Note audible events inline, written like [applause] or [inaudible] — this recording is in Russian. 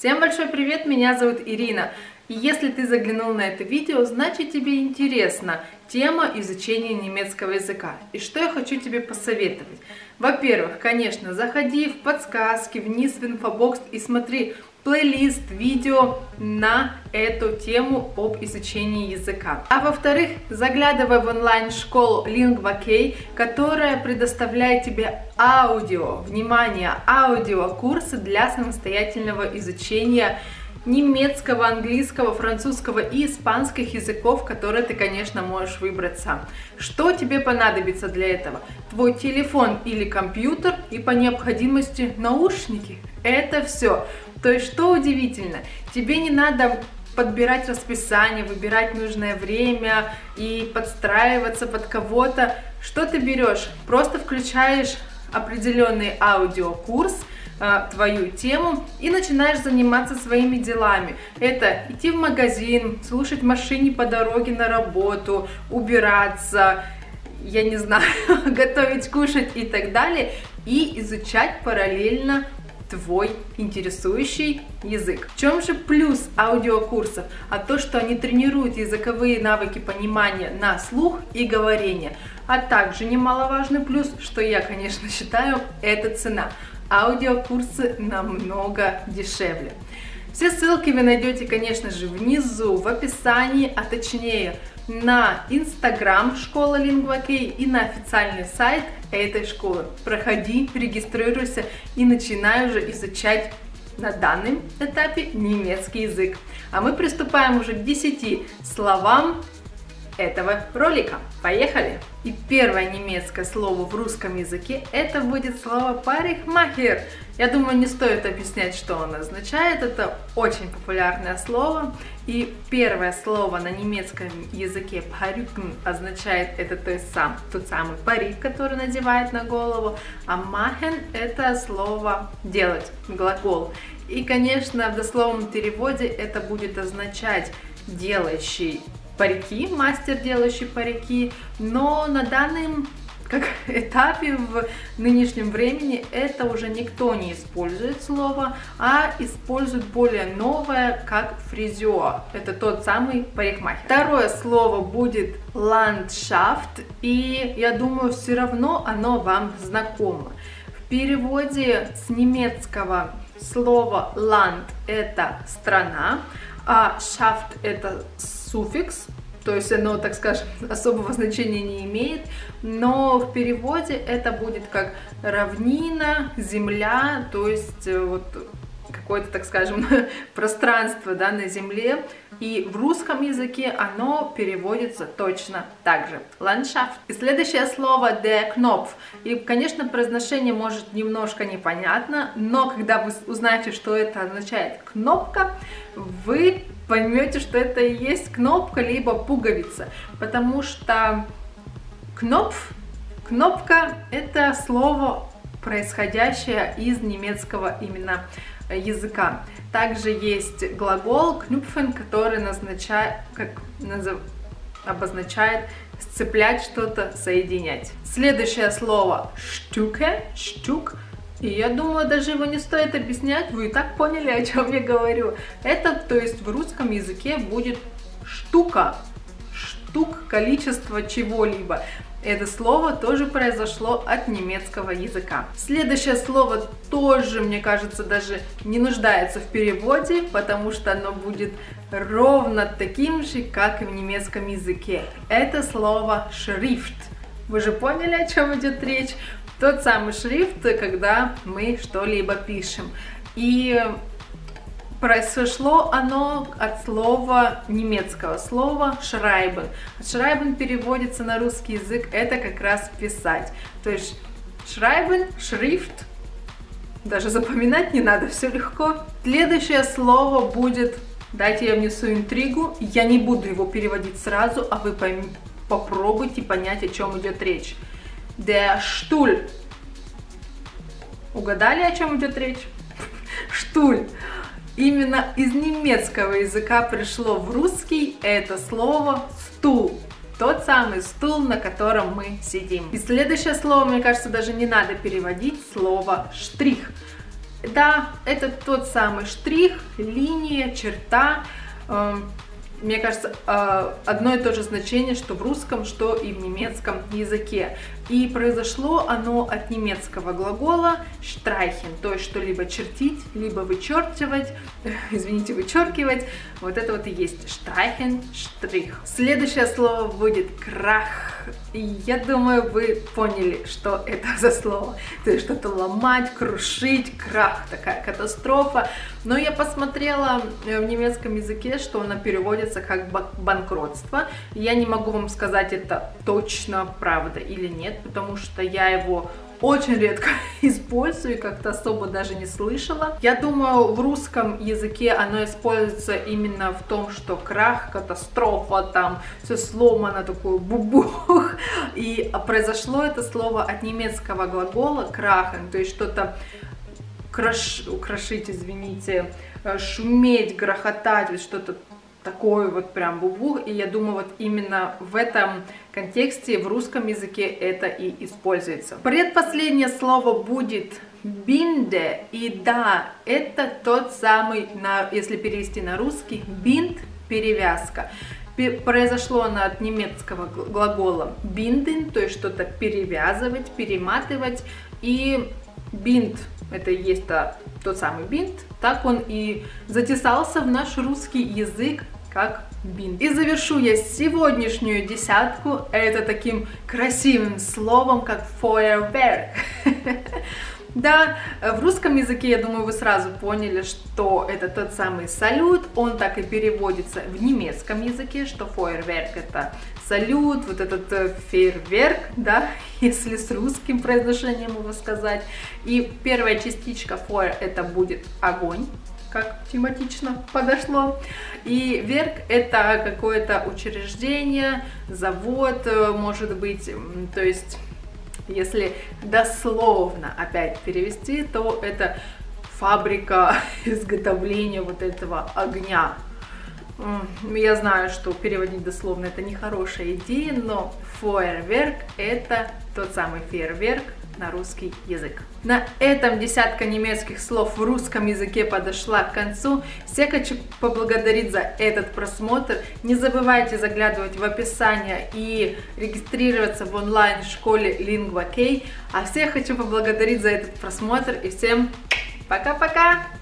Всем большой привет, меня зовут Ирина. И если ты заглянул на это видео, значит тебе интересна тема изучения немецкого языка. И что я хочу тебе посоветовать? Во-первых, конечно, заходи в подсказки вниз в инфобокс и смотри плейлист видео на эту тему об изучении языка. А во-вторых, заглядывай в онлайн-школу LingvaK, которая предоставляет тебе аудио, внимание, аудиокурсы для самостоятельного изучения немецкого, английского, французского и испанских языков, которые ты, конечно, можешь выбрать сам. Что тебе понадобится для этого? Твой телефон или компьютер и по необходимости наушники. Это все. То есть, что удивительно, тебе не надо подбирать расписание, выбирать нужное время и подстраиваться под кого-то. Что ты берешь? Просто включаешь определенный аудиокурс, э, твою тему и начинаешь заниматься своими делами. Это идти в магазин, слушать машине по дороге на работу, убираться, я не знаю, [laughs] готовить, кушать и так далее, и изучать параллельно твой интересующий язык. В чем же плюс аудиокурсов? А то, что они тренируют языковые навыки понимания на слух и говорение. А также немаловажный плюс, что я, конечно, считаю, это цена. Аудиокурсы намного дешевле. Все ссылки вы найдете, конечно же, внизу в описании, а точнее на Инстаграм школа Лингвакей и на официальный сайт этой школы. Проходи, регистрируйся и начинай уже изучать на данном этапе немецкий язык. А мы приступаем уже к 10 словам этого ролика. Поехали! И первое немецкое слово в русском языке это будет слово парикмахер. Я думаю, не стоит объяснять, что оно означает. Это очень популярное слово. И первое слово на немецком языке парюкн означает это то есть сам, тот самый парик, который надевает на голову. А махен это слово делать, глагол. И, конечно, в дословном переводе это будет означать делающий парики, мастер, делающий парики, но на данном как [laughs] этапе в нынешнем времени это уже никто не использует слово, а использует более новое, как фризер. Это тот самый парикмахер. Второе слово будет ландшафт, и я думаю, все равно оно вам знакомо. В переводе с немецкого слово land это страна, а шафт это суффикс, то есть оно, так скажем, особого значения не имеет, но в переводе это будет как равнина, земля, то есть э, вот какое-то, так скажем, [laughs] пространство да, на земле. И в русском языке оно переводится точно так же. Ландшафт. И следующее слово der Knopf. И, конечно, произношение может немножко непонятно, но когда вы узнаете, что это означает кнопка, вы поймете, что это и есть кнопка, либо пуговица. Потому что кнопф, кнопка это слово, происходящее из немецкого именно языка. Также есть глагол кнюпфен, который назначает, как назов, обозначает сцеплять что-то, соединять. Следующее слово штуке, штук, и я думаю, даже его не стоит объяснять, вы и так поняли, о чем я говорю. Это, то есть в русском языке будет штука, штук, количество чего-либо. Это слово тоже произошло от немецкого языка. Следующее слово тоже, мне кажется, даже не нуждается в переводе, потому что оно будет ровно таким же, как и в немецком языке. Это слово шрифт. Вы же поняли, о чем идет речь? Тот самый шрифт, когда мы что-либо пишем. И произошло оно от слова немецкого слова schreiben. Schreiben переводится на русский язык, это как раз писать. То есть schreiben, шрифт, даже запоминать не надо, все легко. Следующее слово будет, дайте я внесу интригу, я не буду его переводить сразу, а вы пойм, попробуйте понять, о чем идет речь. Der Stuhl. Угадали, о чем идет речь? [laughs] Штуль. Именно из немецкого языка пришло в русский это слово стул. Тот самый стул, на котором мы сидим. И следующее слово, мне кажется, даже не надо переводить, слово штрих. Да, это тот самый штрих, линия, черта, эм, мне кажется, а, одно и то же значение, что в русском, что и в немецком языке. И произошло оно от немецкого глагола «штрайхен», то есть что-либо чертить, либо вычеркивать, [laughs] извините, вычеркивать. Вот это вот и есть «штрайхен», «штрих». Следующее слово будет «крах». И я думаю, вы поняли, что это [laughs] за слово. То есть что-то ломать, крушить, крах, такая катастрофа. Но я посмотрела э, в немецком языке, что она переводится как банкротство. Я не могу вам сказать, это точно правда или нет, потому что я его очень редко [laughs] использую, как-то особо даже не слышала. Я думаю, в русском языке оно используется именно в том, что крах, катастрофа, там все сломано, такой бубух. И произошло это слово от немецкого глагола крахен, то есть что-то краш, украшить, извините, э, шуметь, грохотать, что-то такое вот прям бубух, и я думаю, вот именно в этом контексте в русском языке это и используется. Предпоследнее слово будет бинде, и да, это тот самый, на, если перевести на русский, бинт, перевязка. Произошло оно от немецкого глагола бинден, то есть что-то перевязывать, перематывать, и бинт это и есть -то, тот самый бинт, так он и затесался в наш русский язык как бинт. И завершу я сегодняшнюю десятку это таким красивым словом, как фойерверк. [laughs] Да, в русском языке, я думаю, вы сразу поняли, что это тот самый салют, он так и переводится в немецком языке, что фойерверк это салют, вот этот э, фейерверк, да, [laughs] если с русским произношением его сказать. И первая частичка фойер это будет огонь, как тематично подошло. И верк это какое-то учреждение, завод, э, может быть, то есть если дословно опять перевести, то это фабрика [laughs] изготовления вот этого огня. Я знаю, что переводить дословно это не хорошая идея, но фойерверк это тот самый фейерверк, на русский язык. На этом десятка немецких слов в русском языке подошла к концу. Всех хочу поблагодарить за этот просмотр. Не забывайте заглядывать в описание и регистрироваться в онлайн-школе Lingua. А всех хочу поблагодарить за этот просмотр и всем пока-пока!